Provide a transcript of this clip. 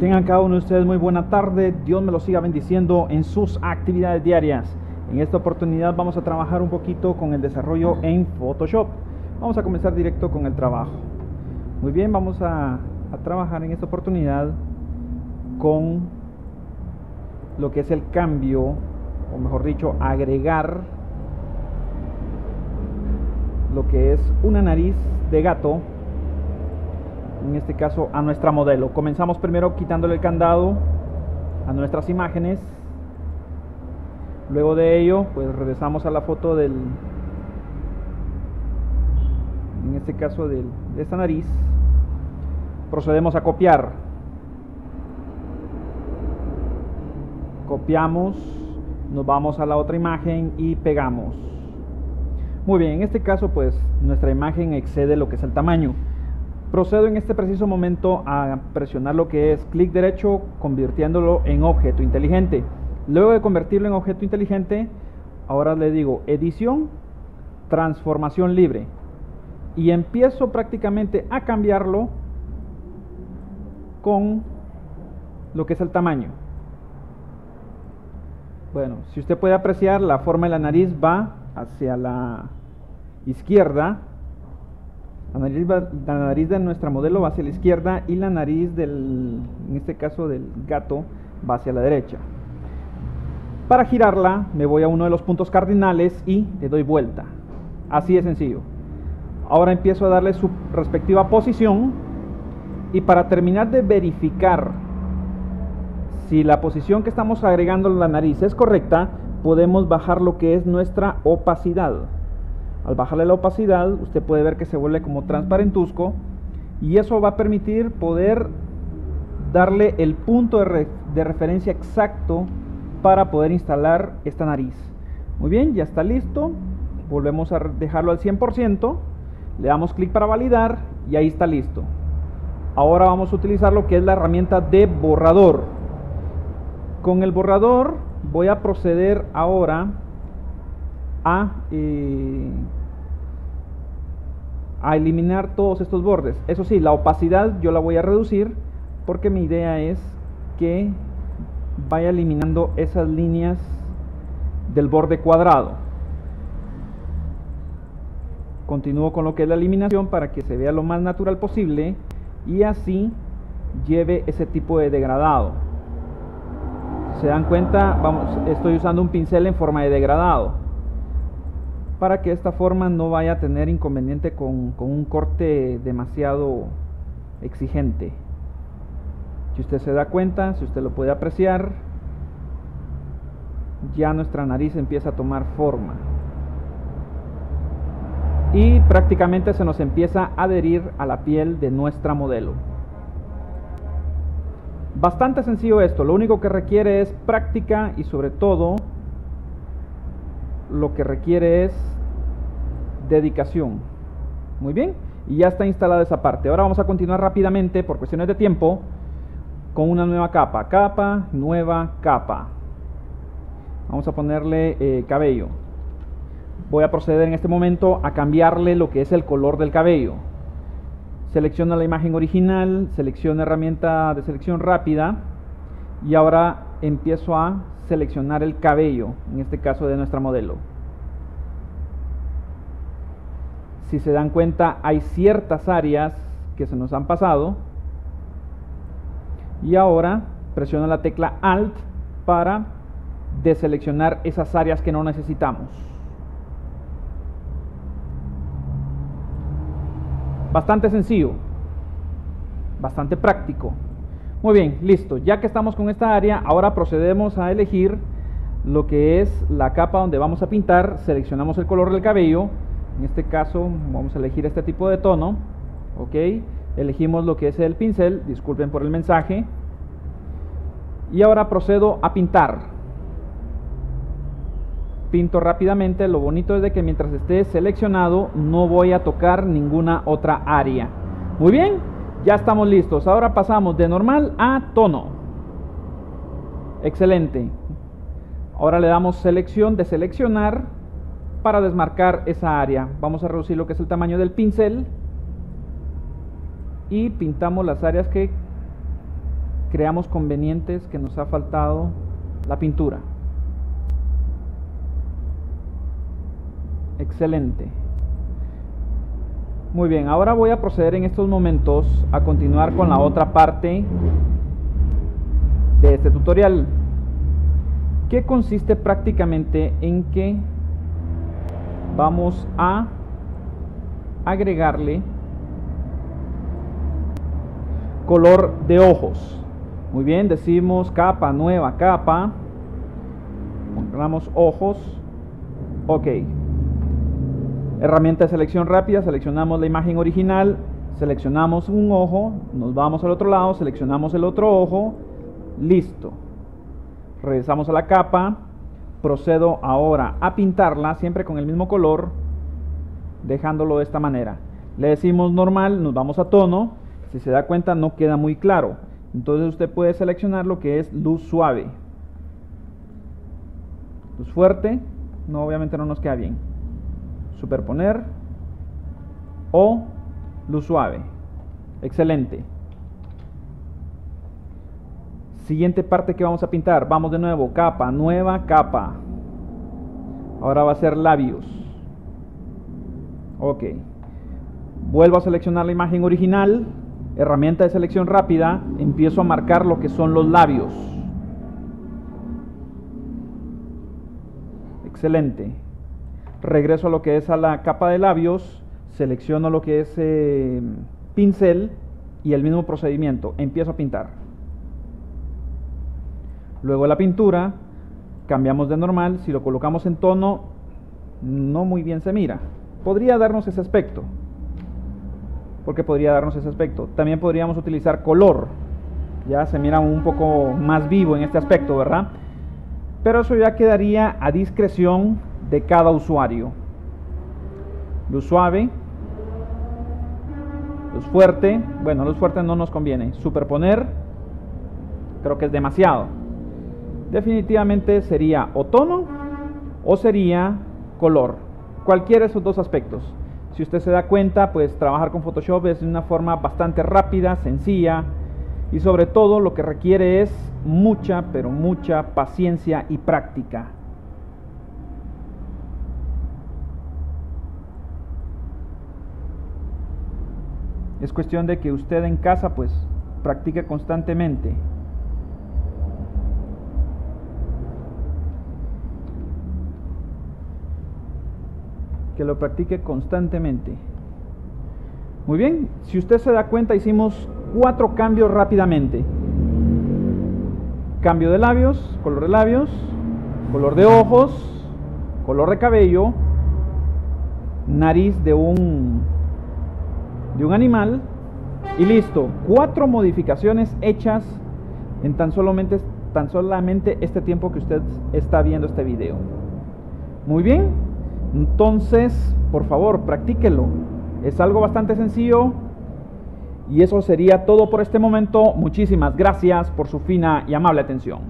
Tengan cada uno de ustedes muy buena tarde. Dios me los siga bendiciendo en sus actividades diarias. En esta oportunidad vamos a trabajar un poquito con el desarrollo en Photoshop. Vamos a comenzar directo con el trabajo. Muy bien, vamos a, a trabajar en esta oportunidad con lo que es el cambio, o mejor dicho, agregar lo que es una nariz de gato en este caso a nuestra modelo. Comenzamos primero quitándole el candado a nuestras imágenes. Luego de ello, pues regresamos a la foto del, en este caso de esta nariz. Procedemos a copiar. Copiamos, nos vamos a la otra imagen y pegamos. Muy bien, en este caso pues nuestra imagen excede lo que es el tamaño. Procedo en este preciso momento a presionar lo que es clic derecho convirtiéndolo en objeto inteligente. Luego de convertirlo en objeto inteligente, ahora le digo edición, transformación libre. Y empiezo prácticamente a cambiarlo con lo que es el tamaño. Bueno, si usted puede apreciar, la forma de la nariz va hacia la izquierda la nariz, de nuestra modelo va hacia la izquierda y la nariz del, en este caso del gato, va hacia la derecha. Para girarla me voy a uno de los puntos cardinales y le doy vuelta. Así de sencillo. Ahora empiezo a darle su respectiva posición y para terminar de verificar si la posición que estamos agregando la nariz es correcta, podemos bajar lo que es nuestra opacidad. Al bajarle la opacidad, usted puede ver que se vuelve como transparentusco y eso va a permitir poder darle el punto de, de referencia exacto para poder instalar esta nariz. Muy bien, ya está listo. Volvemos a dejarlo al 100%. Le damos clic para validar y ahí está listo. Ahora vamos a utilizar lo que es la herramienta de borrador. Con el borrador voy a proceder ahora a eh, a eliminar todos estos bordes. Eso sí, la opacidad yo la voy a reducir porque mi idea es que vaya eliminando esas líneas del borde cuadrado. Continúo con lo que es la eliminación para que se vea lo más natural posible y así lleve ese tipo de degradado. Se dan cuenta, vamos, estoy usando un pincel en forma de degradado para que esta forma no vaya a tener inconveniente con, un corte demasiado exigente. Si usted se da cuenta, si usted lo puede apreciar, ya nuestra nariz empieza a tomar forma. Y prácticamente se nos empieza a adherir a la piel de nuestra modelo. Bastante sencillo esto, lo único que requiere es práctica y sobre todo lo que requiere es dedicación. Muy bien, y ya está instalada esa parte. Ahora vamos a continuar rápidamente por cuestiones de tiempo con una nueva capa. Capa, nueva capa. Vamos a ponerle eh, cabello. Voy a proceder en este momento a cambiarle lo que es el color del cabello. Selecciona la imagen original, selecciona herramienta de selección rápida y ahora empiezo a seleccionar el cabello, en este caso de nuestra modelo. Si se dan cuenta, hay ciertas áreas que se nos han pasado. Y ahora presiona la tecla Alt para deseleccionar esas áreas que no necesitamos. Bastante sencillo, bastante práctico. Muy bien, listo. Ya que estamos con esta área, ahora procedemos a elegir lo que es la capa donde vamos a pintar. Seleccionamos el color del cabello en este caso vamos a elegir este tipo de tono ok. Elegimos lo que es el pincel disculpen por el mensaje. Y ahora procedo a pintar. Pinto rápidamente lo bonito es de que mientras esté seleccionado no voy a tocar ninguna otra área. Muy bien ya estamos listos. Ahora pasamos de normal a tono. Excelente. Ahora le damos selección de seleccionar para desmarcar esa área. Vamos a reducir lo que es el tamaño del pincel y pintamos las áreas que creamos convenientes que nos ha faltado la pintura. Excelente. Muy bien, ahora voy a proceder en estos momentos a continuar con la otra parte de este tutorial que consiste prácticamente en que vamos a agregarle color de ojos. Muy bien decimos capa nueva capa. Pongamos ojos. Ok. Herramienta de selección rápida seleccionamos la imagen original seleccionamos un ojo nos vamos al otro lado seleccionamos el otro ojo listo. Regresamos a la capa, procedo ahora a pintarla siempre con el mismo color, dejándolo de esta manera. Le decimos normal, nos vamos a tono, si se da cuenta no queda muy claro. Entonces usted puede seleccionar lo que es luz suave. Luz fuerte, no obviamente no nos queda bien. Superponer o luz suave. Excelente. Siguiente parte que vamos a pintar. Vamos de nuevo. Capa, nueva capa. Ahora va a ser labios. Ok. Vuelvo a seleccionar la imagen original. Herramienta de selección rápida. Empiezo a marcar lo que son los labios. Excelente. Regreso a lo que es a la capa de labios. Selecciono lo que es eh, pincel y el mismo procedimiento. Empiezo a pintar. Luego la pintura, cambiamos de normal, si lo colocamos en tono, no muy bien se mira. Podría darnos ese aspecto, porque podría darnos ese aspecto. También podríamos utilizar color, ya se mira un poco más vivo en este aspecto, ¿verdad? Pero eso ya quedaría a discreción de cada usuario. Luz suave, luz fuerte, bueno, luz fuerte no nos conviene. Superponer, creo que es demasiado definitivamente sería o tono o sería color. Cualquiera de esos dos aspectos. Si usted se da cuenta, pues trabajar con Photoshop es de una forma bastante rápida, sencilla y sobre todo lo que requiere es mucha, pero mucha paciencia y práctica. Es cuestión de que usted en casa pues practique constantemente. Que lo practique constantemente. Muy bien, si usted se da cuenta, hicimos cuatro cambios rápidamente. Cambio de labios, color de labios, color de ojos, color de cabello, nariz de un de un animal y listo. Cuatro modificaciones hechas en tan solamente, tan solamente este tiempo que usted está viendo este video. Muy bien, entonces, por favor, practíquelo. Es algo bastante sencillo. Y eso sería todo por este momento. Muchísimas gracias por su fina y amable atención.